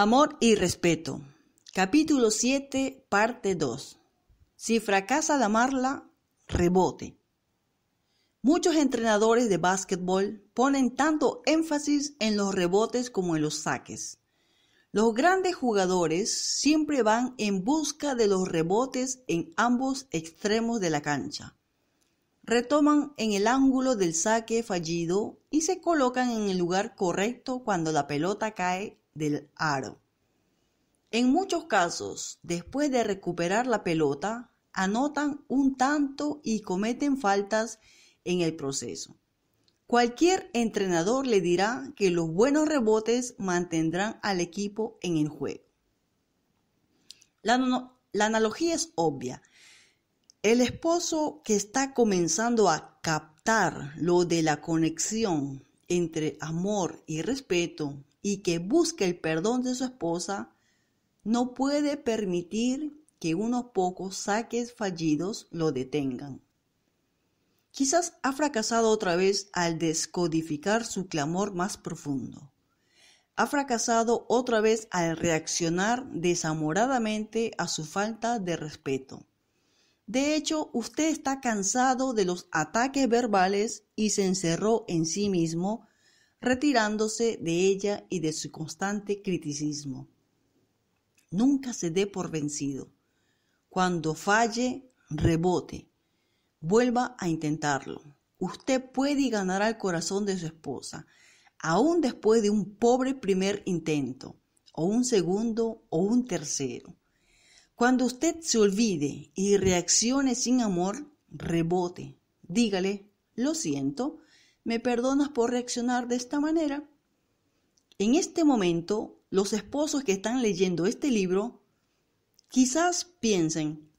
Amor y respeto. Capítulo 7, parte 2. Si fracasa de amarla, rebote. Muchos entrenadores de básquetbol ponen tanto énfasis en los rebotes como en los saques. Los grandes jugadores siempre van en busca de los rebotes en ambos extremos de la cancha. Retoman en el ángulo del saque fallido y se colocan en el lugar correcto cuando la pelota cae del aro. En muchos casos, después de recuperar la pelota, anotan un tanto y cometen faltas en el proceso. Cualquier entrenador le dirá que los buenos rebotes mantendrán al equipo en el juego. La, la, analogía es obvia. El esposo que está comenzando a captar lo de la conexión entre amor y respeto y que busca el perdón de su esposa, no puede permitir que unos pocos saques fallidos lo detengan. Quizás ha fracasado otra vez al descodificar su clamor más profundo. Ha fracasado otra vez al reaccionar desamoradamente a su falta de respeto. De hecho, usted está cansado de los ataques verbales y se encerró en sí mismo retirándose de ella y de su constante criticismo. Nunca se dé por vencido. Cuando falle, rebote. Vuelva a intentarlo. Usted puede ganar al corazón de su esposa, aún después de un pobre primer intento, o un segundo, o un tercero. Cuando usted se olvide y reaccione sin amor, rebote. Dígale, lo siento, ¿Me perdonas por reaccionar de esta manera? En este momento, los esposos que están leyendo este libro quizás piensen,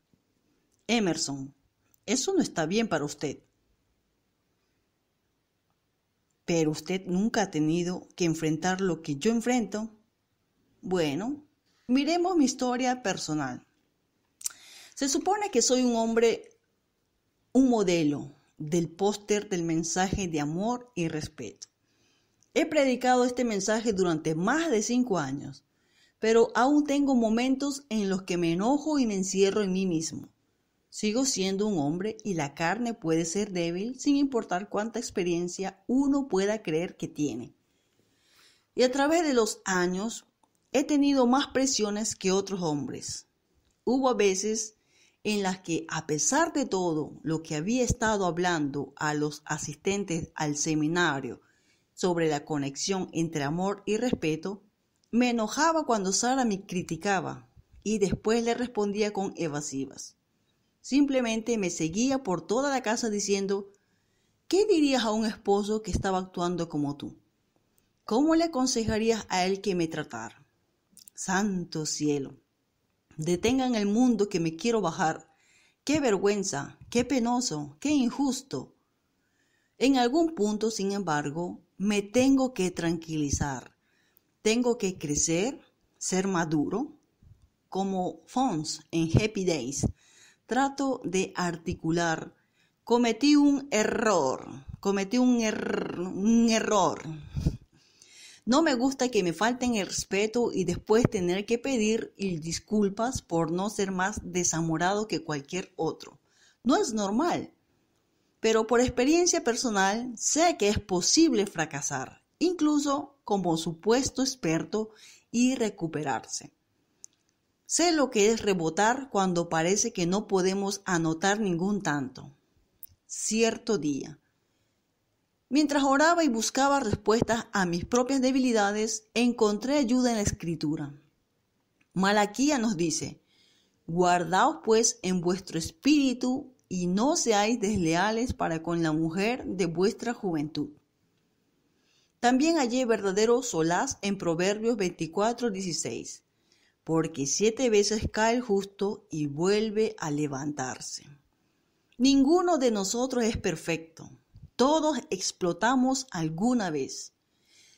Emerson, eso no está bien para usted. Pero usted nunca ha tenido que enfrentar lo que yo enfrento. Bueno, miremos mi historia personal. Se supone que soy un hombre, un modelo, del póster del mensaje de amor y respeto. He predicado este mensaje durante más de cinco años, pero aún tengo momentos en los que me enojo y me encierro en mí mismo. Sigo siendo un hombre y la carne puede ser débil sin importar cuánta experiencia uno pueda creer que tiene. Y a través de los años he tenido más presiones que otros hombres. Hubo a veces en las que, a pesar de todo lo que había estado hablando a los asistentes al seminario sobre la conexión entre amor y respeto, me enojaba cuando Sara me criticaba y después le respondía con evasivas. Simplemente me seguía por toda la casa diciendo, ¿qué dirías a un esposo que estaba actuando como tú? ¿Cómo le aconsejarías a él que me tratara? Santo cielo. Detengan el mundo que me quiero bajar. Qué vergüenza, qué penoso, qué injusto. En algún punto, sin embargo, me tengo que tranquilizar. Tengo que crecer, ser maduro. Como Fons en Happy Days, trato de articular. Cometí un error, cometí un, er un error. No me gusta que me falten el respeto y después tener que pedir disculpas por no ser más desamorado que cualquier otro. No es normal. Pero por experiencia personal sé que es posible fracasar, incluso como supuesto experto, y recuperarse. Sé lo que es rebotar cuando parece que no podemos anotar ningún tanto. Cierto día, Mientras oraba y buscaba respuestas a mis propias debilidades, encontré ayuda en la escritura. Malaquía nos dice, guardaos pues en vuestro espíritu y no seáis desleales para con la mujer de vuestra juventud. También hallé verdadero solaz en Proverbios 24, 16, porque siete veces cae el justo y vuelve a levantarse. Ninguno de nosotros es perfecto todos explotamos alguna vez.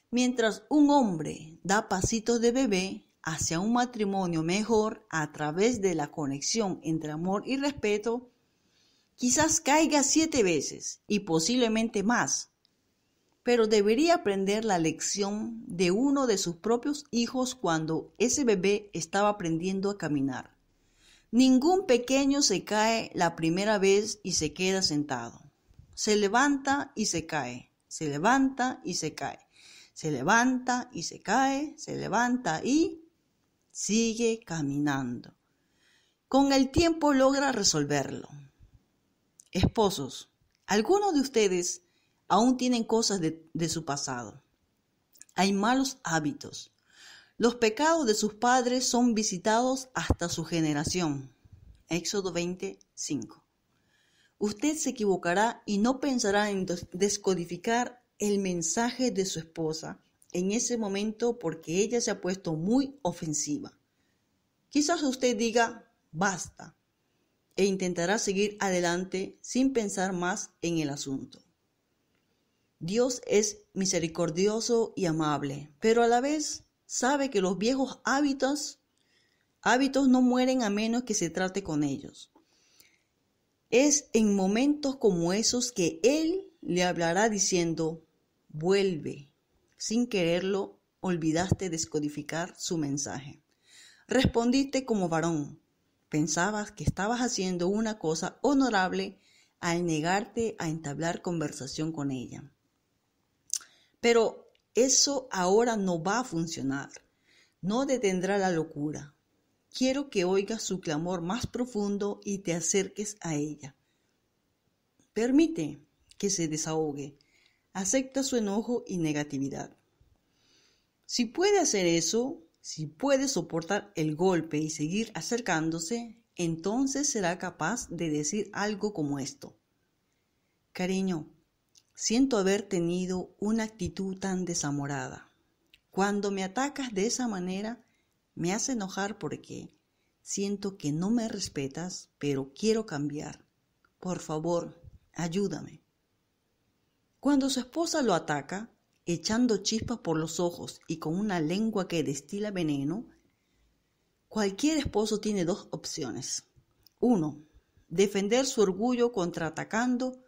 Mientras un hombre da pasitos de bebé hacia un matrimonio mejor a través de la conexión entre amor y respeto, quizás caiga siete veces y posiblemente más. pero debería aprender la lección de uno de sus propios hijos cuando ese bebé estaba aprendiendo a caminar. Ningún pequeño se cae la primera vez y se queda sentado. Se levanta y se cae, se levanta y se cae, se levanta y se cae, se levanta y sigue caminando. Con el tiempo logra resolverlo. Esposos, algunos de ustedes aún tienen cosas de, su pasado. Hay malos hábitos. Los pecados de sus padres son visitados hasta su generación. Éxodo 25. Usted se equivocará y no pensará en descodificar el mensaje de su esposa en ese momento porque ella se ha puesto muy ofensiva. Quizás usted diga, basta, e intentará seguir adelante sin pensar más en el asunto. Dios es misericordioso y amable, pero a la vez sabe que los viejos hábitos, hábitos no mueren a menos que se trate con ellos. Es en momentos como esos que Él le hablará diciendo, vuelve. Sin quererlo, olvidaste descodificar su mensaje. Respondiste como varón. Pensabas que estabas haciendo una cosa honorable al negarte a entablar conversación con ella. Pero eso ahora no va a funcionar. No detendrá la locura. Quiero que oigas su clamor más profundo y te acerques a ella. Permite que se desahogue. Acepta su enojo y negatividad. Si puede hacer eso, si puede soportar el golpe y seguir acercándose, entonces será capaz de decir algo como esto. Cariño, Siento haber tenido una actitud tan desamorada. Cuando me atacas de esa manera, me hace enojar porque siento que no me respetas, pero quiero cambiar. Por favor, ayúdame. Cuando su esposa lo ataca, echando chispas por los ojos y con una lengua que destila veneno, cualquier esposo tiene dos opciones. Uno, defender su orgullo contraatacando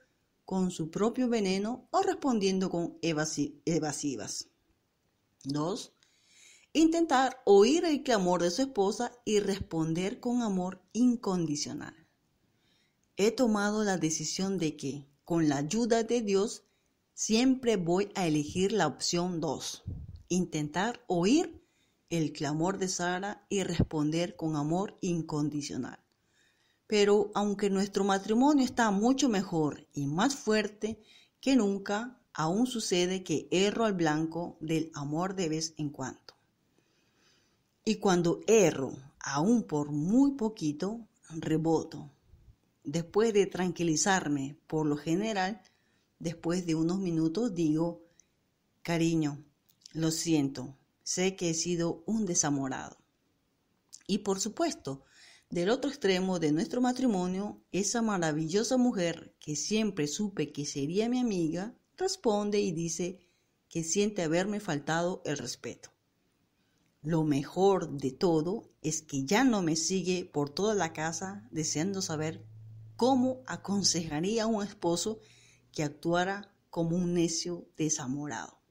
con su propio veneno o respondiendo con evasivas. 2. Intentar oír el clamor de su esposa y responder con amor incondicional. He tomado la decisión de que, con la ayuda de Dios, siempre voy a elegir la opción 2. Intentar oír el clamor de Sara y responder con amor incondicional. Pero aunque nuestro matrimonio está mucho mejor y más fuerte que nunca, aún sucede que erro al blanco del amor de vez en cuando. Y cuando erro, aún por muy poquito, reboto. Después de tranquilizarme, por lo general, después de unos minutos digo, cariño, lo siento, sé que he sido un desamorado. Y por supuesto, del otro extremo de nuestro matrimonio, esa maravillosa mujer que siempre supe que sería mi amiga, responde y dice que siente haberme faltado el respeto. Lo mejor de todo es que ya no me sigue por toda la casa deseando saber cómo aconsejaría a un esposo que actuara como un necio desamorado.